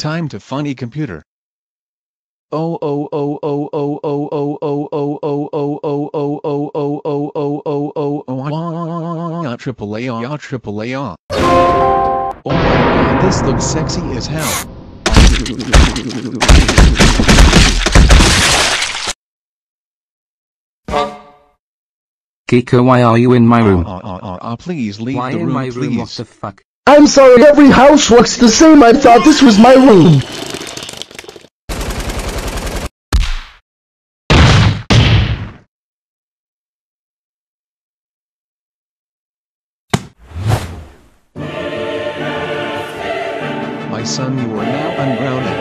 Time to funny computer. Oh oh oh oh oh oh oh oh oh oh oh oh oh oh oh oh oh oh oh oh triple A ah triple A ah. Oh my god, this looks sexy as hell. Giko, why are you in my room? Ah ah ah ah please leave Why the in room my room? What please. the fuck? I'm sorry, every house looks the same. I thought this was my room. My son you are now ungrounded.